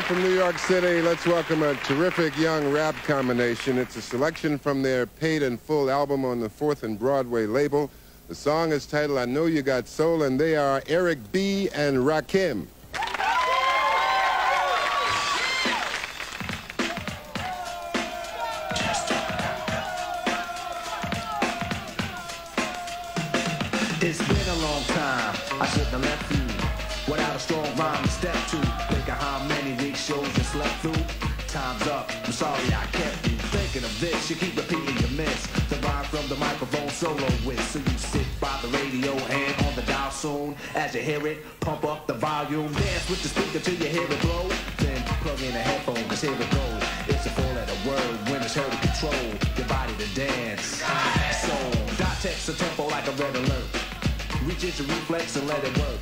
From New York City, let's welcome a terrific young rap combination. It's a selection from their Paid in Full album on the 4th and Broadway label. The song is titled I Know You Got Soul, and they are Eric B. and Rakim. It's been a long time. I shouldn't have left you without a strong rhyme to step to. Think of how many weeks shows you slept through. Time's up. I'm sorry I kept you thinking of this. You keep repeating your miss. The rhyme from the microphone solo with. So you sit by the radio and on the dial soon. As you hear it, pump up the volume. Dance with the speaker till you hear it blow. Then plug in a headphone, cause here it goes. It's a four letter word when it's heard to control your body to dance. So, dot text a tempo like a red alert. Reach into reflex and let it work.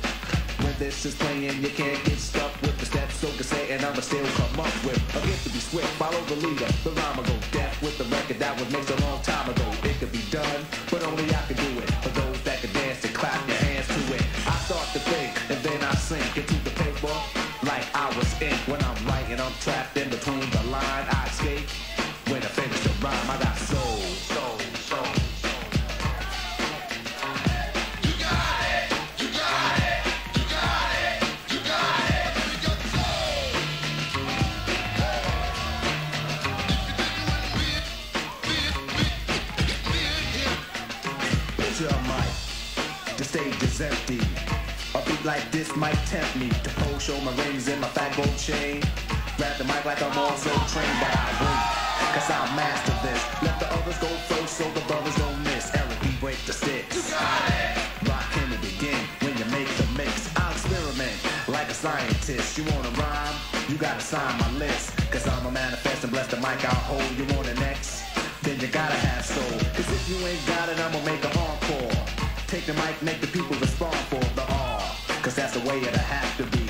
When this is playing, you can't get stuck I'ma still come up with a gift to be swift. Follow the leader, the rhyme will go deaf with the record that was mixed a long time ago. It could be done, but only I can do it. For those that can dance and clap their hands to it. I start to think, and then I sink into the paper like I was ink. When I'm writing, I'm trapped in between the line. I escape. When I finish the rhyme, I got is empty. A beat like this might tempt me to pose, show my rings and my fat gold chain. Grab the mic like I'm also trained, but I wait, cause I'll master this. Let the others go first so the brothers don't miss. Eric, we break the sticks. You got it! Rock in the begin when you make the mix. I'll experiment like a scientist. You wanna rhyme? You gotta sign my list. Cause I'm a manifest and bless the mic I'll hold. You want it next? Then you gotta have soul. Cause if you ain't got it, I'ma make a encore. Take the mic, make the people respond for the R. Cause that's the way it'll have to be.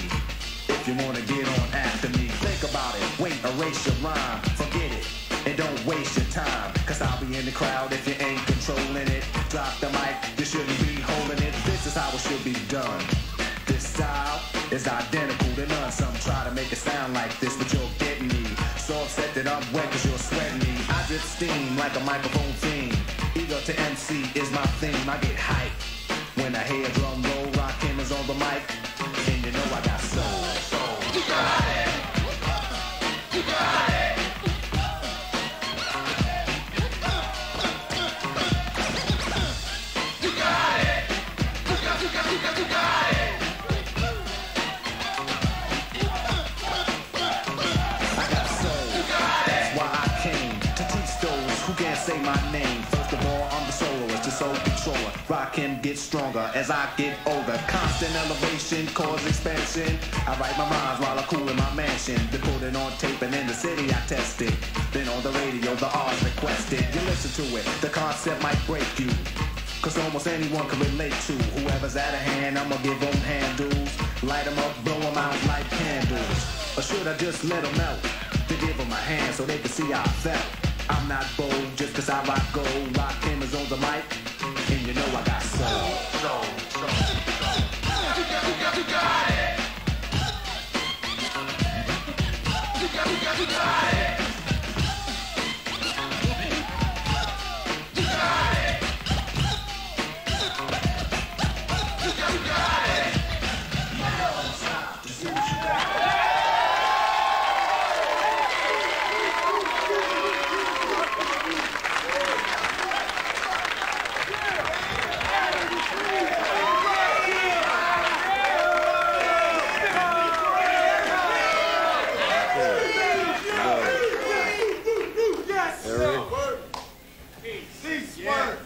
If you wanna get on after me, think about it. Wait, erase your rhyme. Forget it. And don't waste your time. Cause I'll be in the crowd if you ain't controlling it. Drop the mic, you shouldn't be holding it. This is how it should be done. This style is identical to none. Some try to make it sound like this, but you're getting me. So upset that I'm wet cause you're sweating me. I drip steam like a microphone fiend. Ego to MC is my theme. I get hype when I hear drum roll. Rock is on the mic, and you know I got soul. You got it. You got it. You got it. You got, you got, you got, you got it. I got soul. Controller. Rakim get stronger as I get older. Constant elevation, cause expansion. I write my rhymes while I cool in my mansion. They put it on tape and in the city I test it. Then on the radio, the R's requested. You listen to it, the concept might break you. Cause almost anyone can relate to whoever's at a hand. I'ma give them handles, light them up, blow them out like candles. Or should I just let them melt? To give them a hand so they can see how I felt. I'm not bold just cause I rock gold. Rock cameras on the mic, and you know I got soul. Soul, soul, soul. You got, you got, you got it.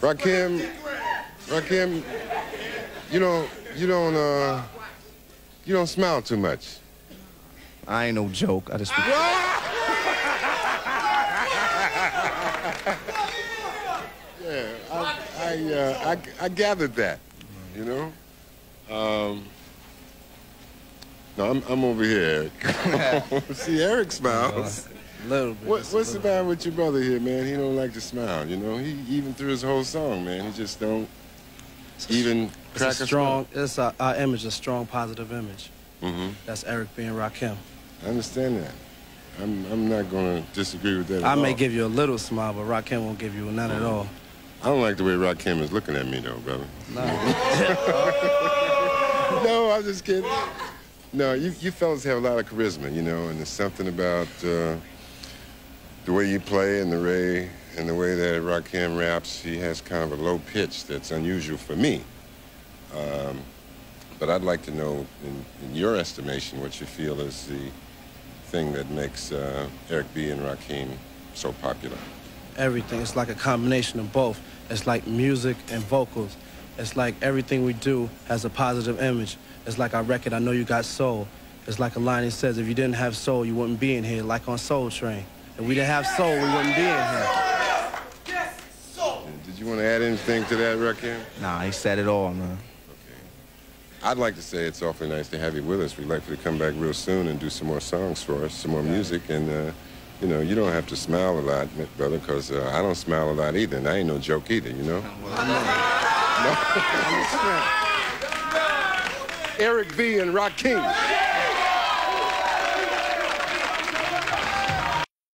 Rakim, Rakim, you don't, you don't, uh, you don't smile too much. I ain't no joke. I just. Yeah, I, I, uh, I, I gathered that, you know. Um, no, I'm, I'm over here. See, Eric smiles. Little bit. What, what's the matter with your brother here, man? He don't like to smile, you know. He even through his whole song, man, he just don't even It's a strong. It's a, our image, a strong, positive image. Mm-hmm. That's Eric being Rakim. I understand that. I'm, I'm not going to disagree with that. I may all. give you a little smile, but Rakim won't give you none at all. I don't like the way Rakim is looking at me, though, brother. Nah. no, I'm just kidding. No, you, you fellas have a lot of charisma, you know, and there's something about uh, the way you play and the way and the way that Rakim raps. He has kind of a low pitch that's unusual for me. Um, but I'd like to know, in, in your estimation, what you feel is the thing that makes uh, Eric B. and Rakim so popular. everything. It's like a combination of both. It's like music and vocals. It's like everything we do has a positive image. It's like our record, I Know You Got Soul. It's like a line that says, if you didn't have soul, you wouldn't be in here, like on Soul Train. If we didn't have soul, we wouldn't be in here. Did you want to add anything to that, Rakim? Nah, he said it all, man. Okay. I'd like to say it's awfully nice to have you with us. We'd like for you to come back real soon and do some more songs for us, some more music. And, uh, you know, you don't have to smile a lot, brother, because uh, I don't smile a lot either, and I ain't no joke either, you know? Eric B. and Rakim.